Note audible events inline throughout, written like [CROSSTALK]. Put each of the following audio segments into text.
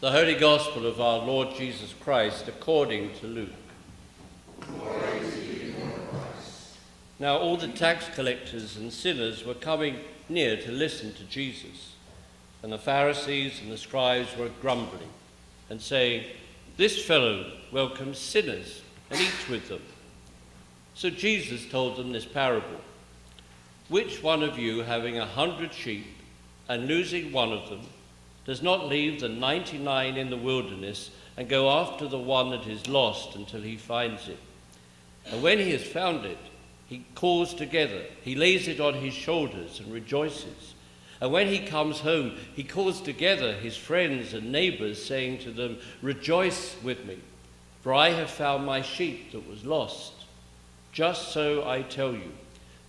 The Holy Gospel of our Lord Jesus Christ according to Luke. Now all the tax collectors and sinners were coming near to listen to Jesus. And the Pharisees and the scribes were grumbling and saying, This fellow welcomes sinners and eats with them. So Jesus told them this parable. Which one of you, having a hundred sheep and losing one of them, does not leave the 99 in the wilderness and go after the one that is lost until he finds it? And when he has found it, he calls together, he lays it on his shoulders and rejoices. And when he comes home, he calls together his friends and neighbors, saying to them, Rejoice with me, for I have found my sheep that was lost. Just so I tell you,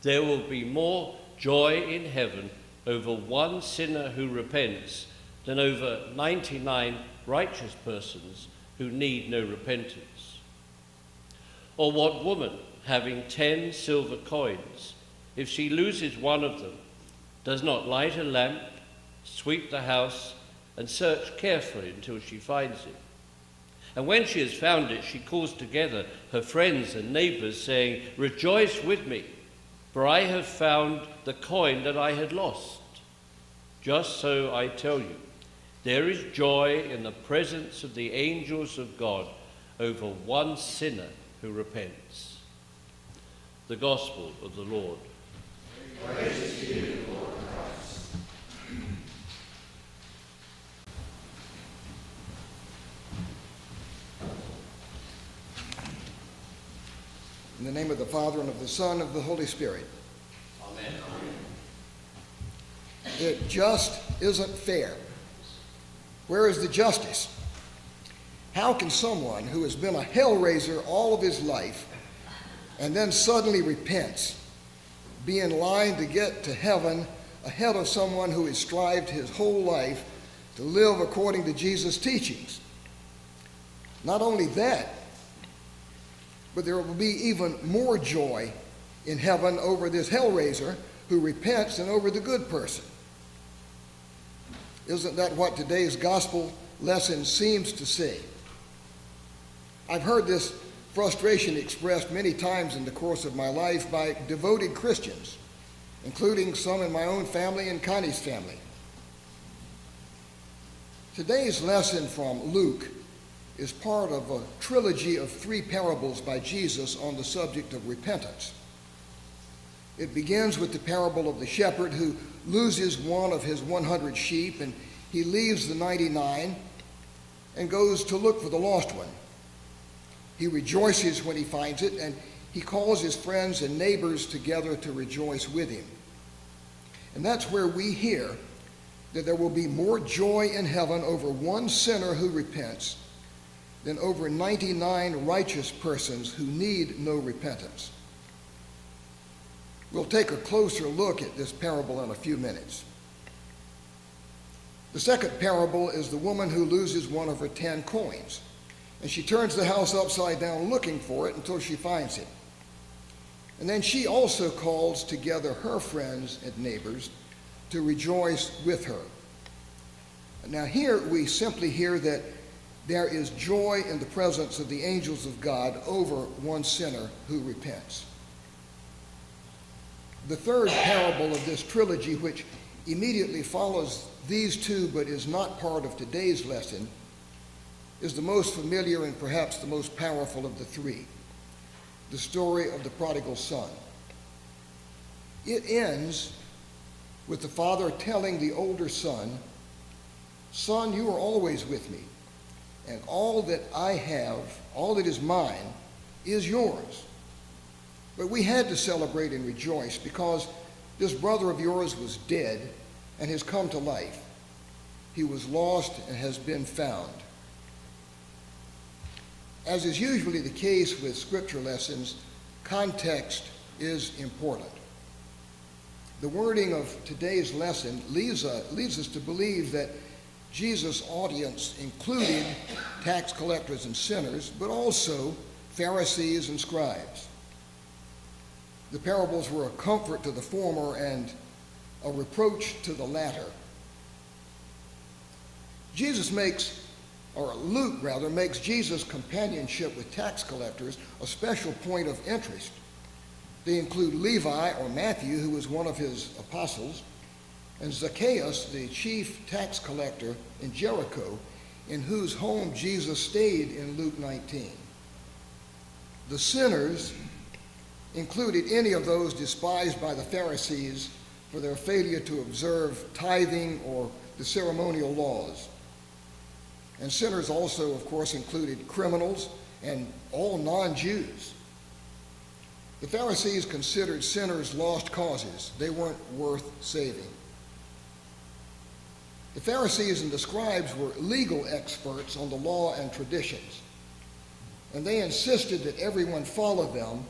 there will be more joy in heaven over one sinner who repents than over 99 righteous persons who need no repentance. Or what woman, having 10 silver coins, if she loses one of them, does not light a lamp, sweep the house, and search carefully until she finds it? And when she has found it, she calls together her friends and neighbors, saying, Rejoice with me, for I have found the coin that I had lost. Just so I tell you, there is joy in the presence of the angels of God over one sinner who repents. The Gospel of the Lord. You, Lord Christ. In the name of the Father, and of the Son, and of the Holy Spirit. Amen. It just isn't fair. Where is the justice? How can someone who has been a hellraiser all of his life and then suddenly repents be in line to get to heaven ahead of someone who has strived his whole life to live according to Jesus' teachings? Not only that, but there will be even more joy in heaven over this hellraiser who repents than over the good person. Isn't that what today's gospel lesson seems to say? I've heard this frustration expressed many times in the course of my life by devoted Christians, including some in my own family and Connie's family. Today's lesson from Luke is part of a trilogy of three parables by Jesus on the subject of repentance. It begins with the parable of the shepherd who loses one of his 100 sheep and he leaves the 99 and goes to look for the lost one. He rejoices when he finds it and he calls his friends and neighbors together to rejoice with him. And that's where we hear that there will be more joy in heaven over one sinner who repents than over 99 righteous persons who need no repentance. We'll take a closer look at this parable in a few minutes. The second parable is the woman who loses one of her ten coins, and she turns the house upside down looking for it until she finds it. And then she also calls together her friends and neighbors to rejoice with her. Now, here we simply hear that there is joy in the presence of the angels of God over one sinner who repents. The third parable of this trilogy, which immediately follows these two but is not part of today's lesson, is the most familiar and perhaps the most powerful of the three the story of the prodigal son. It ends with the father telling the older son, Son, you are always with me, and all that I have, all that is mine, is yours. But we had to celebrate and rejoice because this brother of yours was dead and has come to life. He was lost and has been found. As is usually the case with scripture lessons, context is important. The wording of today's lesson leads, uh, leads us to believe that Jesus' audience included tax collectors and sinners, but also Pharisees and scribes. The parables were a comfort to the former and a reproach to the latter. Jesus makes or Luke rather, makes Jesus' companionship with tax collectors a special point of interest. They include Levi or Matthew, who was one of his apostles, and Zacchaeus, the chief tax collector in Jericho, in whose home Jesus stayed in Luke 19. The sinners included any of those despised by the Pharisees for their failure to observe tithing or the ceremonial laws. And sinners also, of course, included criminals and all non Jews. The Pharisees considered sinners lost causes, they weren't worth saving. The Pharisees and the scribes were legal experts on the law and traditions, and they insisted that everyone follow them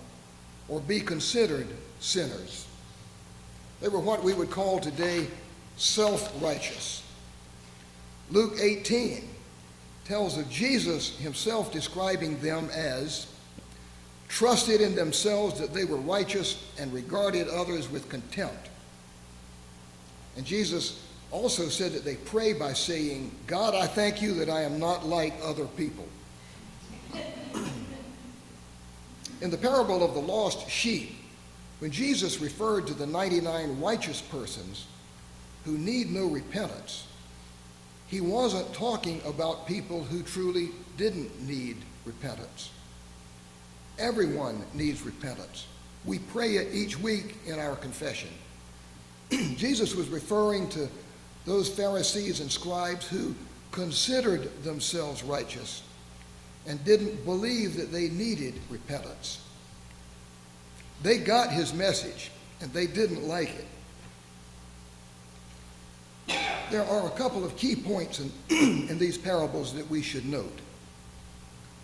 or be considered sinners. They were what we would call today self righteous. Luke 18 tells of Jesus himself describing them as trusted in themselves that they were righteous and regarded others with contempt. And Jesus also said that they pray by saying, God, I thank you that I am not like other people. In the parable of the lost sheep, when Jesus referred to the 99 righteous persons who need no repentance, he wasn't talking about people who truly didn't need repentance. Everyone needs repentance. We pray it each week in our confession. [CLEARS THROAT] Jesus was referring to those Pharisees and scribes who considered themselves righteous and didn't believe that they needed repentance. They got his message and they didn't like it. There are a couple of key points in, [CLEARS THROAT] in these parables that we should note.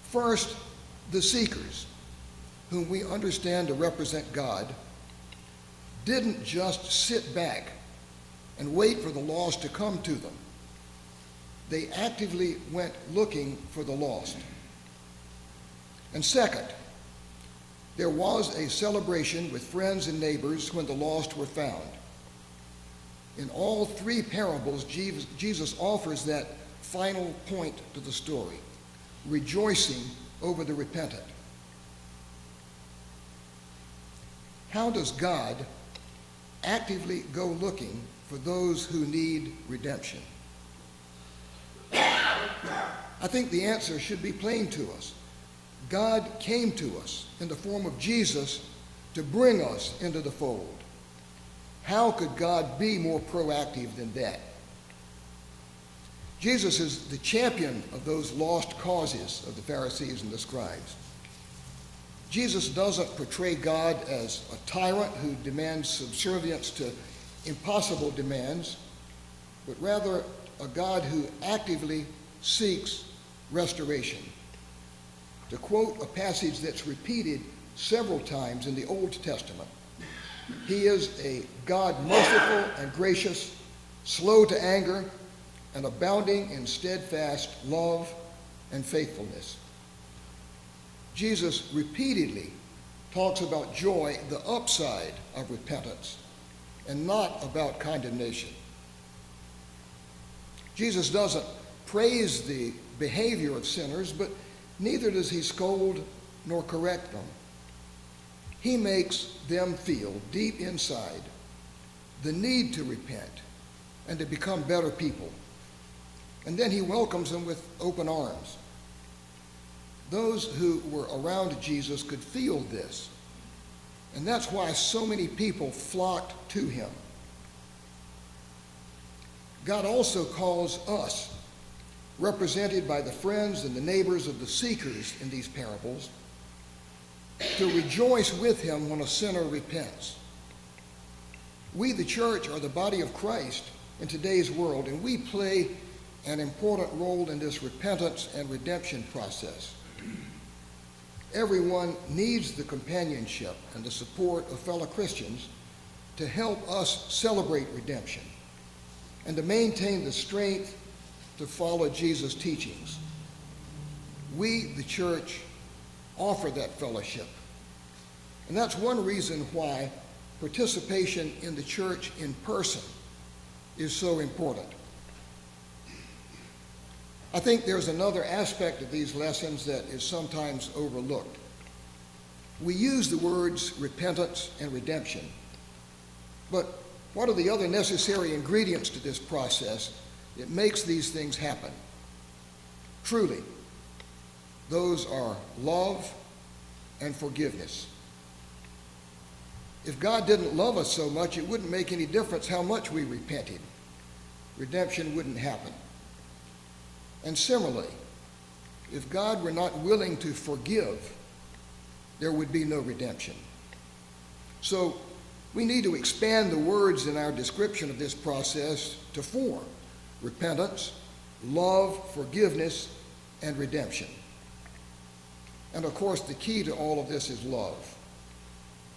First, the seekers, whom we understand to represent God, didn't just sit back and wait for the lost to come to them. They actively went looking for the lost. And second, there was a celebration with friends and neighbors when the lost were found. In all three parables, Jesus offers that final point to the story rejoicing over the repentant. How does God actively go looking for those who need redemption? [COUGHS] I think the answer should be plain to us. God came to us in the form of Jesus to bring us into the fold. How could God be more proactive than that? Jesus is the champion of those lost causes of the Pharisees and the scribes. Jesus doesn't portray God as a tyrant who demands subservience to impossible demands, but rather a God who actively seeks restoration. To quote a passage that's repeated several times in the Old Testament, He is a God merciful and gracious, slow to anger, and abounding in steadfast love and faithfulness. Jesus repeatedly talks about joy, the upside of repentance, and not about condemnation. Jesus doesn't praise the behavior of sinners, but neither does he scold nor correct them. He makes them feel deep inside the need to repent and to become better people. And then he welcomes them with open arms. Those who were around Jesus could feel this. And that's why so many people flocked to him. God also calls us, represented by the friends and the neighbors of the seekers in these parables, to rejoice with him when a sinner repents. We, the church, are the body of Christ in today's world, and we play an important role in this repentance and redemption process. Everyone needs the companionship and the support of fellow Christians to help us celebrate redemption and to maintain the strength to follow Jesus' teachings. We, the church, offer that fellowship. And that's one reason why participation in the church in person is so important. I think there's another aspect of these lessons that is sometimes overlooked. We use the words repentance and redemption, but what are the other necessary ingredients to this process that makes these things happen? Truly, those are love and forgiveness. If God didn't love us so much, it wouldn't make any difference how much we repented. Redemption wouldn't happen. And similarly, if God were not willing to forgive, there would be no redemption. So we need to expand the words in our description of this process to four repentance, love, forgiveness, and redemption. And of course, the key to all of this is love.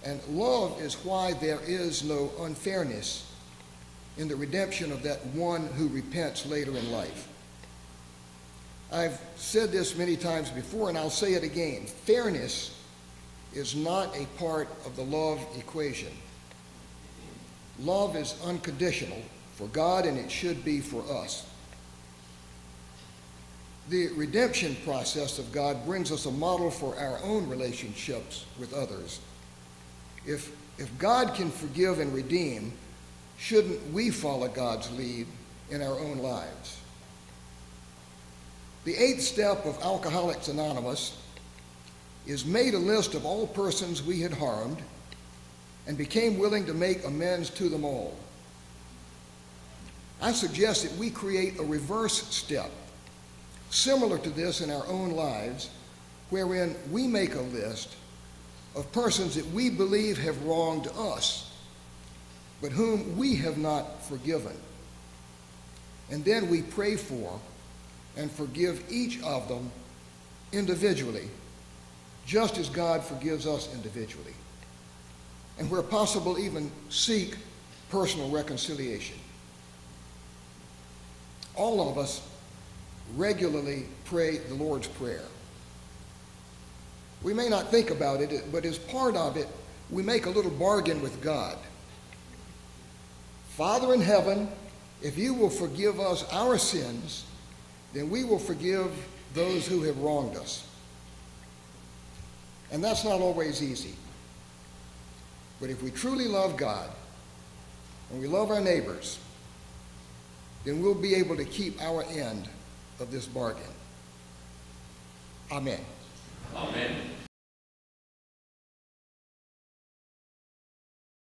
And love is why there is no unfairness in the redemption of that one who repents later in life. I've said this many times before, and I'll say it again. Fairness is not a part of the love equation. Love is unconditional for God, and it should be for us. The redemption process of God brings us a model for our own relationships with others. If, if God can forgive and redeem, shouldn't we follow God's lead in our own lives? The eighth step of Alcoholics Anonymous is made a list of all persons we had harmed and became willing to make amends to them all. I suggest that we create a reverse step similar to this in our own lives, wherein we make a list of persons that we believe have wronged us, but whom we have not forgiven. And then we pray for and forgive each of them individually, just as God forgives us individually. And where possible, even seek personal reconciliation. All of us regularly pray the Lord's Prayer. We may not think about it, but as part of it, we make a little bargain with God. Father in heaven, if you will forgive us our sins, then we will forgive those who have wronged us. And that's not always easy. But if we truly love God and we love our neighbors, then we'll be able to keep our end of this bargain. Amen. Amen.